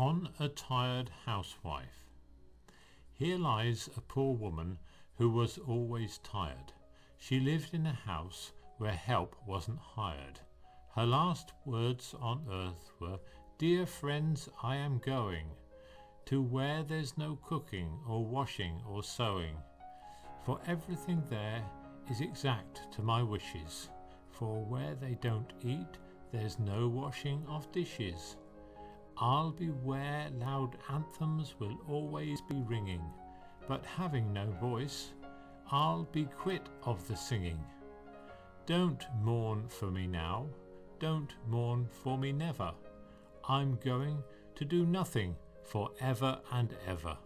On a tired housewife. Here lies a poor woman who was always tired. She lived in a house where help wasn't hired. Her last words on earth were, Dear friends, I am going to where there's no cooking or washing or sewing. For everything there is exact to my wishes. For where they don't eat, there's no washing of dishes. I'll be where loud anthems will always be ringing, but having no voice, I'll be quit of the singing. Don't mourn for me now, don't mourn for me never. I'm going to do nothing for ever and ever.